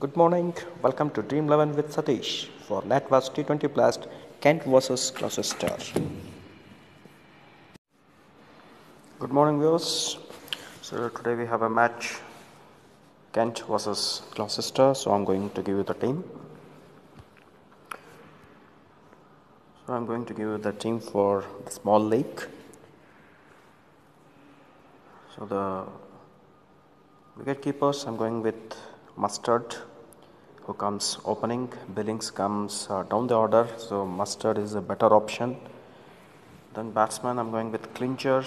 Good morning. Welcome to Dream 11 with Satish for NatWest T20 Blast Kent versus Gloucester. Good morning, viewers. So today we have a match Kent versus Gloucester. So I'm going to give you the team. So I'm going to give you the team for the small league. So the wicket keepers I'm going with Mustard who comes opening Billings comes uh, down the order so Mustard is a better option. Then batsman I'm going with Klinger.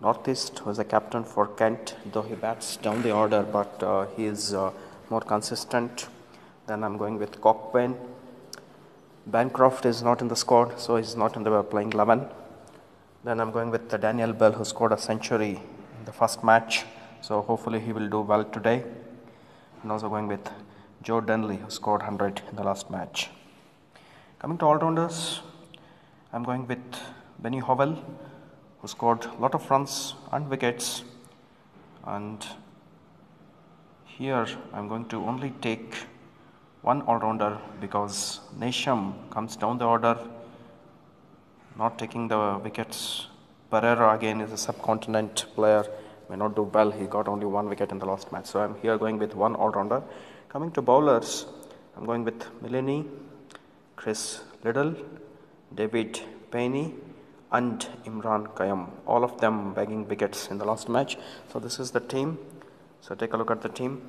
Northeast was a captain for Kent though he bats down the order but uh, he is uh, more consistent. Then I'm going with Cockbain Bancroft is not in the squad so he's not in the playing 11 then I'm going with Daniel Bell who scored a century in the first match so hopefully he will do well today and also going with Joe Denly who scored 100 in the last match. Coming to all-rounders, I'm going with Benny Howell who scored a lot of runs and wickets and here I'm going to only take one all-rounder because Neesham comes down the order not taking the wickets. Pereira again is a subcontinent player may not do well. He got only one wicket in the last match. So I'm here going with one all-rounder. Coming to bowlers, I'm going with Milne, Chris Liddle, David Payne and Imran Qayyum. All of them bagging wickets in the last match. So this is the team. So take a look at the team.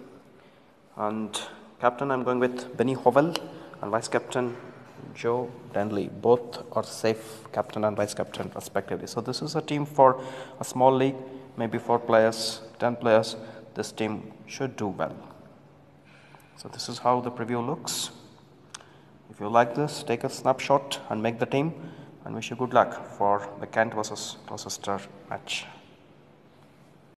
And captain, I'm going with Benny Howell and vice captain Joe Denly. Both are safe captain and vice captain respectively. So this is a team for a small league maybe 4 players, 10 players, this team should do well. So this is how the preview looks. If you like this, take a snapshot and make the team and wish you good luck for the Kent versus Gloucester match.